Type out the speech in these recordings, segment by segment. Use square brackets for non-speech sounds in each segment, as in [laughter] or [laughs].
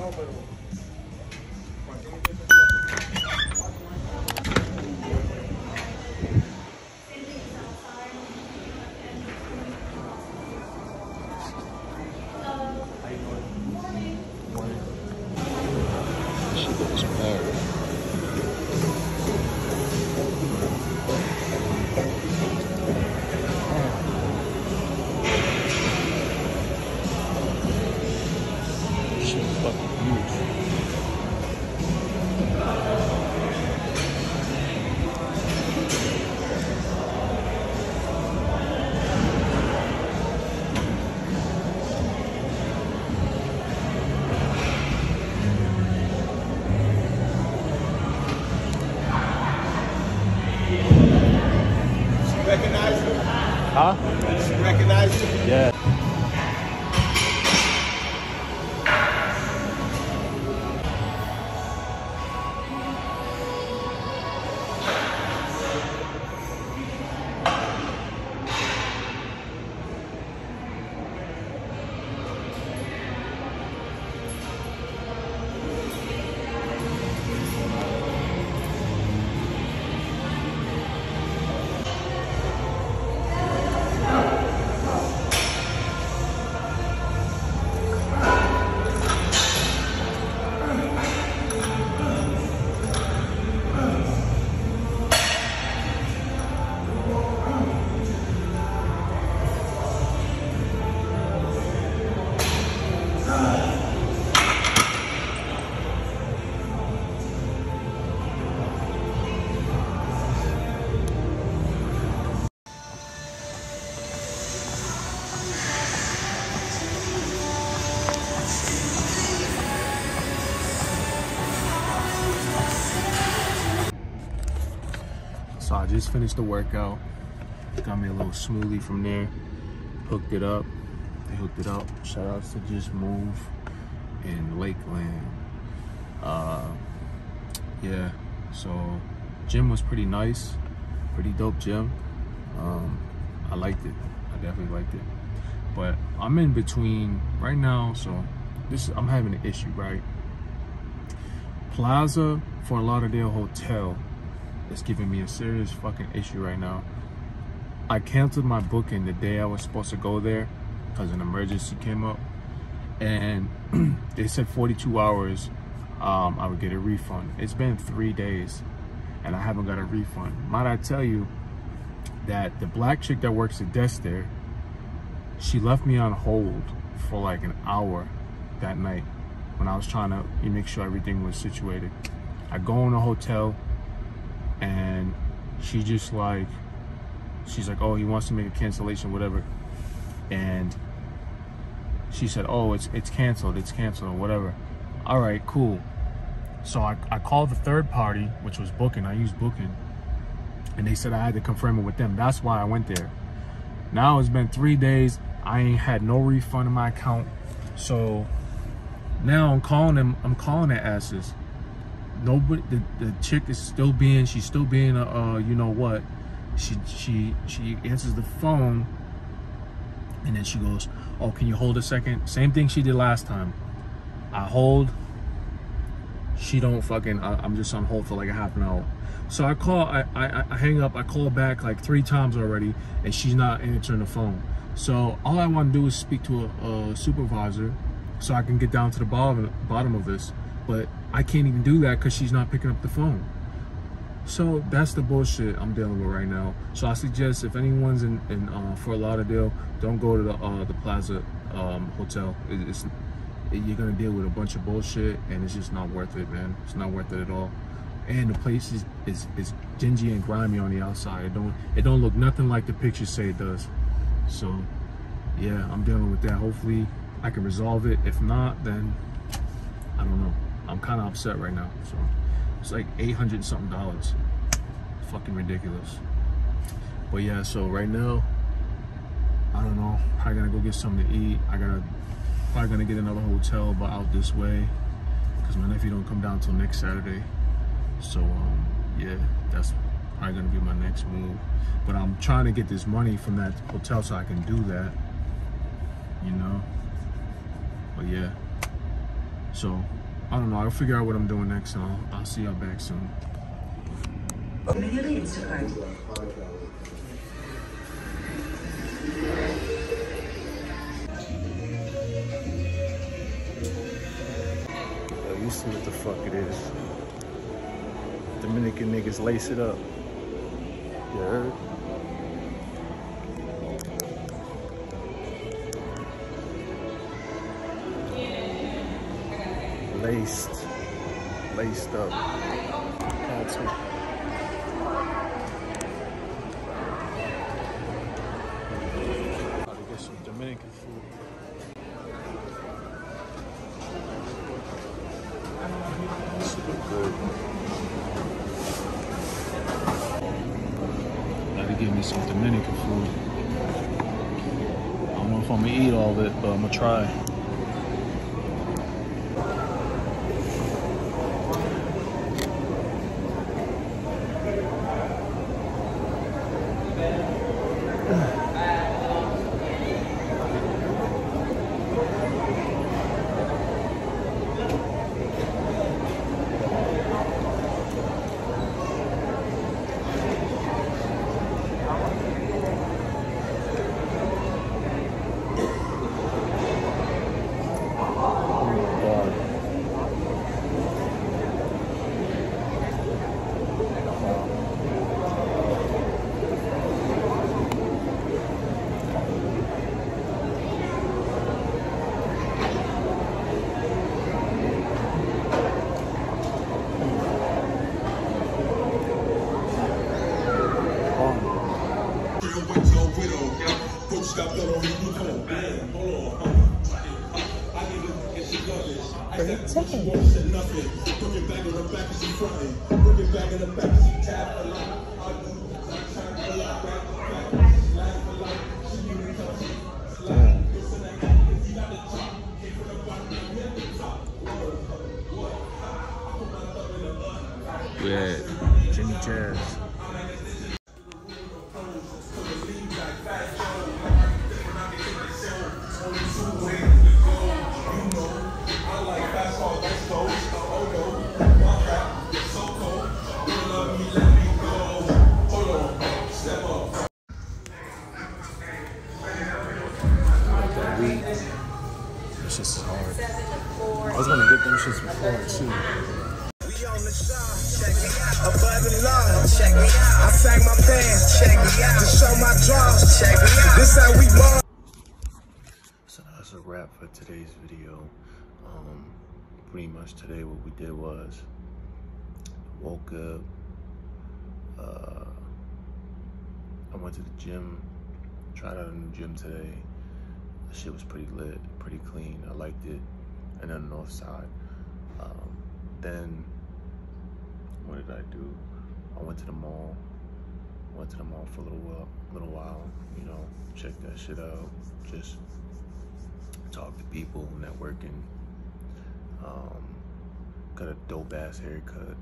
No, pero. She looks married. Yeah. So I just finished the workout. Got me a little smoothie from there. Hooked it up. They hooked it up. Shout outs to Just Move in Lakeland. Uh, yeah. So gym was pretty nice. Pretty dope gym. Um, I liked it. I definitely liked it. But I'm in between right now. So this I'm having an issue, right? Plaza Fort Lauderdale Hotel is giving me a serious fucking issue right now. I canceled my booking the day I was supposed to go there because an emergency came up, and [clears throat] they said 42 hours um, I would get a refund. It's been three days, and I haven't got a refund. Might I tell you that the black chick that works the desk there, she left me on hold for like an hour that night when I was trying to make sure everything was situated. I go in a hotel and she just like she's like oh he wants to make a cancellation whatever. And she said oh it's it's canceled it's canceled or whatever. All right cool. So I, I called the third party which was booking i used booking and they said i had to confirm it with them. That's why i went there. Now it's been three days i ain't had no refund in my account. So now i'm calling them i'm calling their asses nobody the, the chick is still being she's still being a uh, you know what? She she she answers the phone and then she goes oh can you hold a second? Same thing she did last time. I hold. She don't fucking I, i'm just on hold for like a half an hour. So i call I, I i hang up i call back like three times already and she's not answering the phone. So all i want to do is speak to a, a supervisor so i can get down to the bottom bottom of this. But I can't even do that because she's not picking up the phone. So that's the bullshit I'm dealing with right now. So I suggest if anyone's in, in uh, Fort Lauderdale, don't go to the uh, the Plaza um, Hotel. It, it's you're gonna deal with a bunch of bullshit, and it's just not worth it, man. It's not worth it at all. And the place is, is is dingy and grimy on the outside. It don't it don't look nothing like the pictures say it does. So yeah, I'm dealing with that. Hopefully I can resolve it. If not, then I don't know. I'm kind of upset right now. So it's like 800 something dollars. Fucking ridiculous. But yeah, so right now, I don't know. I gotta go get something to eat. I gotta probably gonna get another hotel, but out this way, because my nephew don't come down till next Saturday. So um, yeah, that's probably gonna be my next move. But I'm trying to get this money from that hotel so I can do that. You know. But yeah. So I don't know. I'll figure out what I'm doing next, and I'll, I'll see y'all back soon. Immediately Instacart. Yo, you see what the fuck it is. Dominican niggas lace it up. You Laced. Laced up. That's it. About to get some Dominican food. This look good. Gotta give me some Dominican food. I don't know if I'm gonna eat all of it, but I'm gonna try. Oh my god. Damn. We had Jenny Jazz. Ball. So that's a wrap for today's video. Um, pretty much today what we did was woke up. Uh, I went to the gym. Tried out a new gym today. The shit was pretty lit, pretty clean. I liked it. And then the north side. Um, then what did I do? I went to the mall. Went to the mall for a little while, little while. You know, check that shit out. Just talk to people, networking. Um, got a dope ass haircut.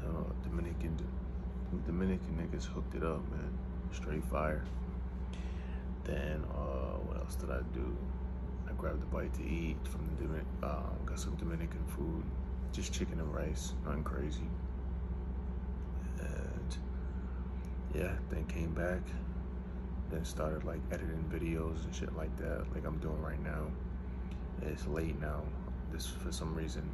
Uh, Dominican Dominican niggas hooked it up, man. Straight fire. Then uh, what else did I do? I grabbed a bite to eat from the Dominican. um, got some Dominican food, just chicken and rice, nothing crazy. And yeah, then came back, then started like editing videos and shit like that, like I'm doing right now. It's late now. This for some reason,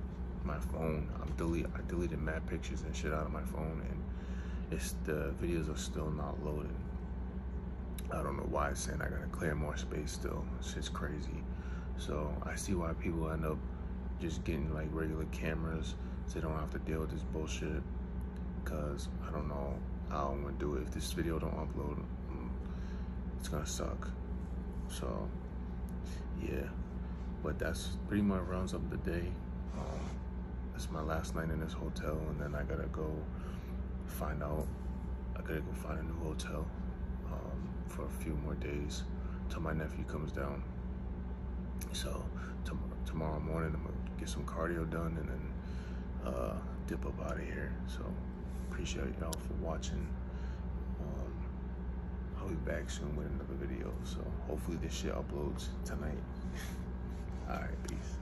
my phone, I'm delete, I deleted mad pictures and shit out of my phone, and it's the videos are still not loading. I don't know why it's saying I gotta clear more space still. It's just crazy. So I see why people end up just getting like regular cameras so they don't have to deal with this bullshit. Cause I don't know how I'm gonna do it. If this video don't upload, mm, it's gonna suck. So yeah, but that's pretty much rounds up the day. Um, it's my last night in this hotel, and then I gotta go find out. I gotta go find a new hotel um, for a few more days till my nephew comes down. So tomorrow morning, I'm gonna get some cardio done and then uh, dip up out of here. So appreciate y'all for watching. Um, I'll be back soon with another video. So hopefully this shit uploads tonight. [laughs] All right, peace.